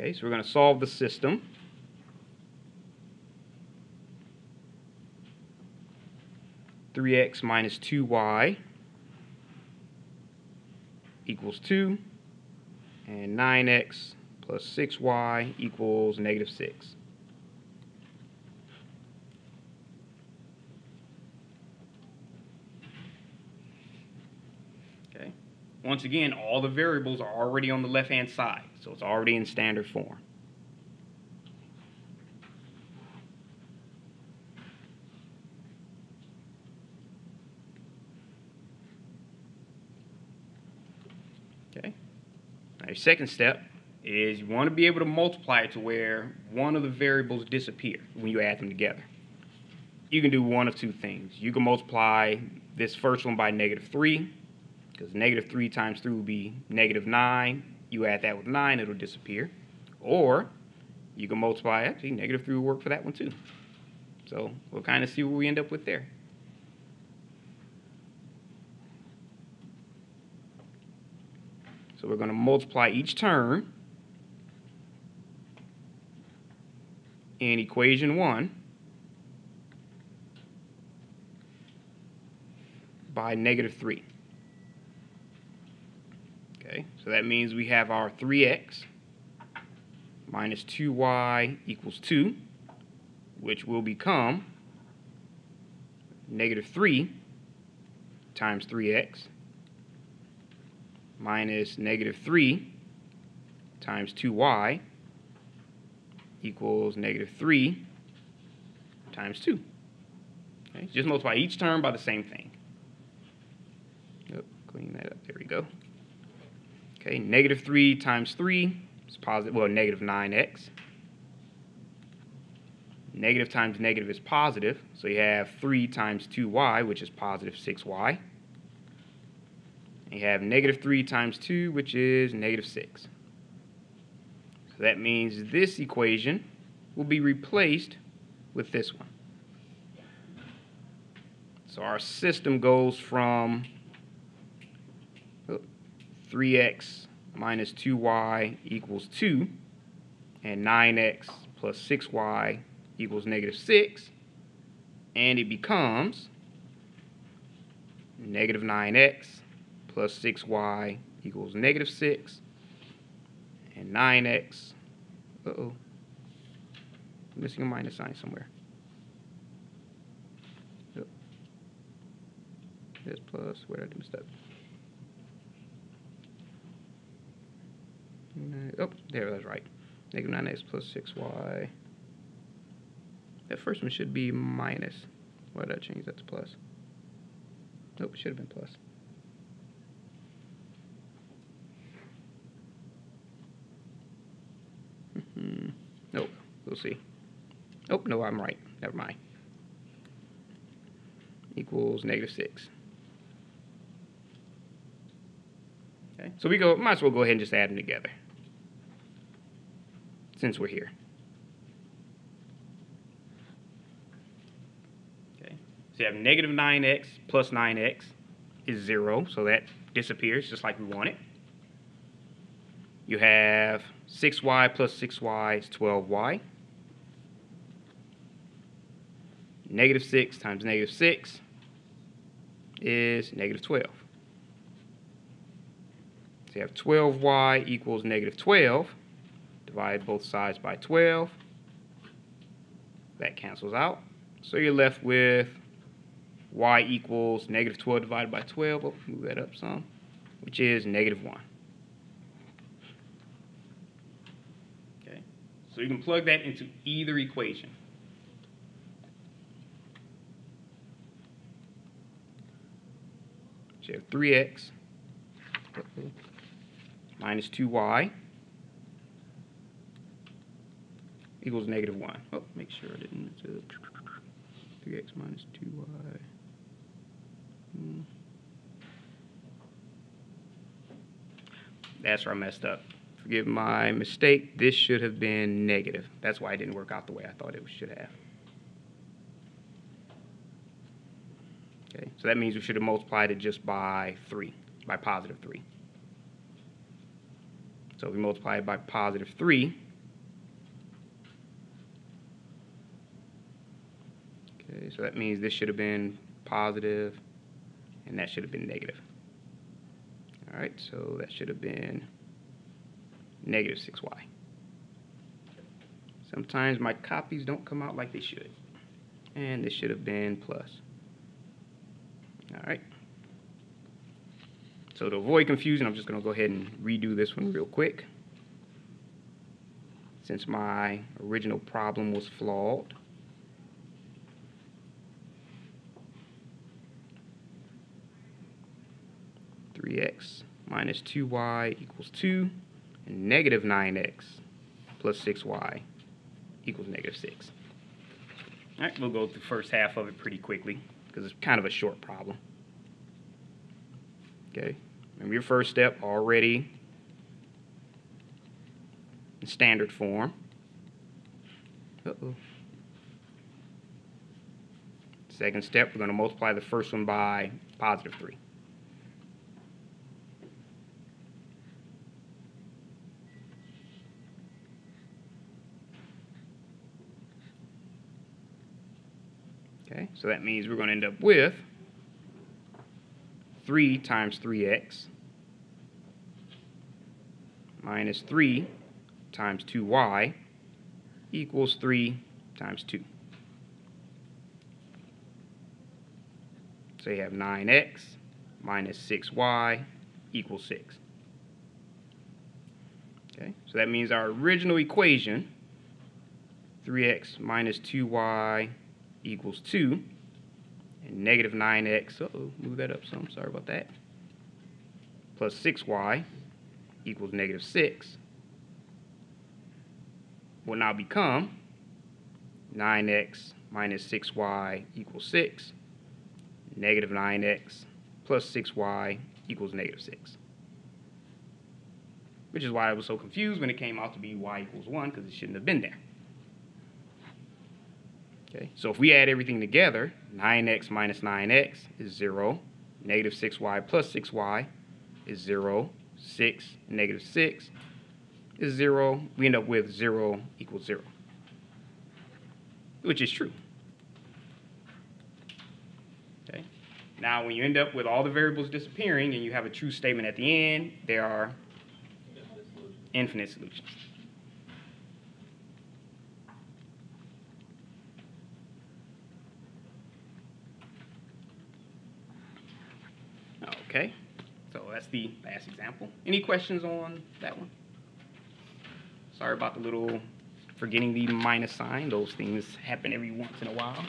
Okay, so we're going to solve the system. Three x minus two y equals two, and nine x plus six y equals negative six. Okay. Once again, all the variables are already on the left-hand side, so it's already in standard form. Okay. Now, your second step is you want to be able to multiply it to where one of the variables disappear when you add them together. You can do one of two things. You can multiply this first one by negative 3, because negative 3 times 3 will be negative 9. You add that with 9, it'll disappear. Or you can multiply, actually, negative 3 will work for that one too. So we'll kind of see what we end up with there. So we're going to multiply each term in equation 1 by negative 3. So that means we have our 3x minus 2y equals 2, which will become negative 3 times 3x minus negative 3 times 2y equals negative 3 times 2. Okay, just multiply each term by the same thing. Yep, clean that up. There we go. Okay, negative 3 times 3 is positive, well, negative 9x. Negative times negative is positive, so you have 3 times 2y, which is positive 6y. And you have negative 3 times 2, which is negative 6. So that means this equation will be replaced with this one. So our system goes from 3x minus 2y equals 2, and 9x plus 6y equals negative 6, and it becomes negative 9x plus 6y equals negative 6, and 9x, uh-oh, missing a minus sign somewhere. Yep. This plus, where did I miss that? Oh, there, that's right. Negative 9x plus 6y. That first one should be minus. Why did I change that to plus? Nope, it should have been plus. Mm-hmm. Nope, we'll see. Oh, no, I'm right. Never mind. Equals negative 6. Okay, so we go, might as well go ahead and just add them together since we're here. Okay, so you have negative 9x plus 9x is 0, so that disappears just like we want it. You have 6y plus 6y is 12y. Negative 6 times negative 6 is negative 12. So you have 12y equals negative 12. Divide both sides by 12. That cancels out. So you're left with y equals negative 12 divided by 12. Oh, move that up some, which is negative 1. Okay, so you can plug that into either equation. So you have 3x minus 2y equals negative 1. Oh, make sure I didn't mess up. 3x minus 2y. Hmm. That's where I messed up. Forgive my mistake. This should have been negative. That's why it didn't work out the way I thought it should have. Okay, so that means we should have multiplied it just by 3, by positive 3. So if we multiply it by positive 3, Okay, so that means this should have been positive, and that should have been negative. All right, so that should have been negative 6y. Sometimes my copies don't come out like they should. And this should have been plus. All right. So to avoid confusion, I'm just going to go ahead and redo this one real quick. Since my original problem was flawed. Three x minus two y equals two, and negative nine x plus six y equals negative six. All right, we'll go through the first half of it pretty quickly because it's kind of a short problem. Okay, remember your first step already in standard form. Uh-oh. Second step, we're going to multiply the first one by positive 3. Okay, so that means we're going to end up with 3 times 3x minus 3 times 2y equals 3 times 2. So you have 9x minus 6y equals 6. Okay, so that means our original equation, 3x minus 2y equals 2, and negative 9x, uh-oh, move that up some, sorry about that, plus 6y equals negative 6, will now become 9x minus 6y equals 6, negative 9x plus 6y equals negative 6. Which is why I was so confused when it came out to be y equals 1, because it shouldn't have been there. Okay, so if we add everything together, 9x minus 9x is 0, negative 6y plus 6y is 0, 6, negative 6 is 0. We end up with 0 equals 0, which is true. Okay, now when you end up with all the variables disappearing and you have a true statement at the end, there are infinite solutions. Okay, so that's the last example. Any questions on that one? Sorry about the little forgetting the minus sign. Those things happen every once in a while.